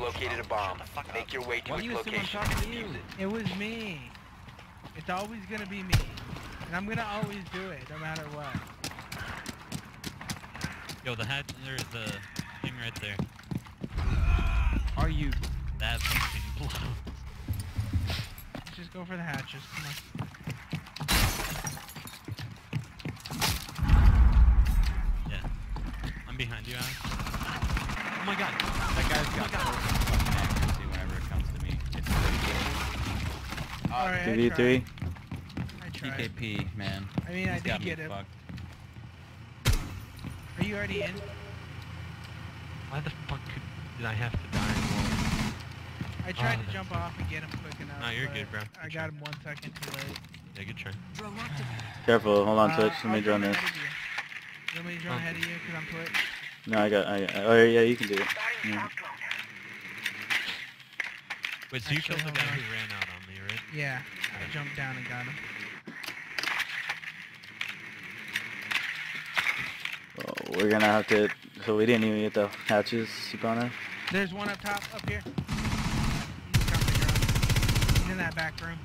located a bomb. Make your way to Why its you assume I'm location to you? it. It was me. It's always gonna be me. And I'm gonna always do it, no matter what. Yo, the hatch, there's the thing right there. Are you? That fucking blow. Let's just go for the hatches. Come on. Yeah. I'm behind you, Alex. Oh my god. That guy's got fucking accuracy whenever it comes to me. It's crazy. Alright, I 2v3. tried. I tried. TKP, man. I mean, He's I did get him. fucked. Are you already in? Why the fuck could, did I have to die? anymore? I tried Oh, to jump off and get him quick enough. No, you're good, bro. Good I Good got him one second too late. Yeah, good try. Careful, hold on, Twitch. Uh, Let me I'll drone drone this. ahead of you. You want me to drone Oh. ahead of you because I'm Twitch? No, I got. I, I, oh yeah, you can do it. Yeah. Wait, so you Actually, killed the guy on. who ran out on me, right? Yeah, I jumped down and got him. Oh, we're gonna have to. So we didn't even get the hatches, Sipana. There's one up top, up here. He's got the drone. He's in that back room.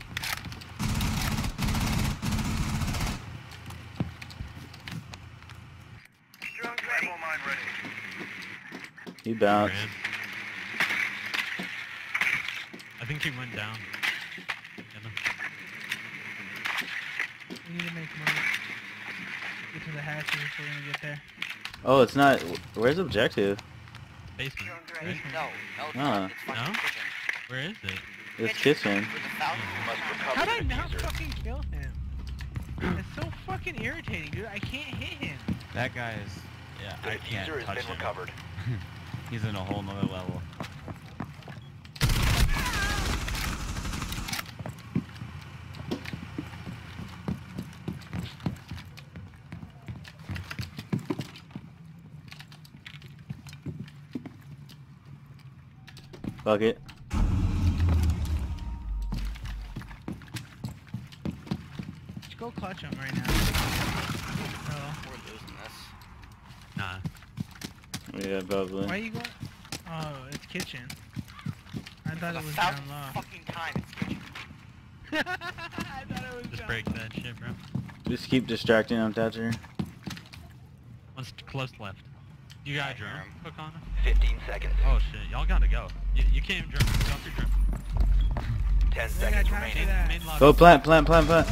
He He bounced. I think he went down. We need to make money. Get to the hatches if we're gonna get there. Oh, it's not. Where's objective? Basement. Right? Basement. No, no, it's not. It's fucking No? Where is it? It's kitchen. For the thousand. Must recover How'd I not fucking kill him? It's so fucking irritating, dude. I can't hit him. That guy is. Yeah, The I can't defuser has touch been him. recovered. He's in a whole nother level. Fuck it. Just go clutch him right now. Oh, We're losing this. Nah. Yeah, probably. why are you going? Oh, it's kitchen. I thought it was down low. fucking time, it's kitchen. I thought it was Just down break low. that shit, bro. Just keep distracting him, Thatcher. One's close left. You got a I hear drone? Hook on him? 15 seconds. Oh shit, y'all gotta go. You, you can't even drone. Get off your drone. 10 seconds got time for remaining. that. Main lobby. Go plant, plant, plant, plant.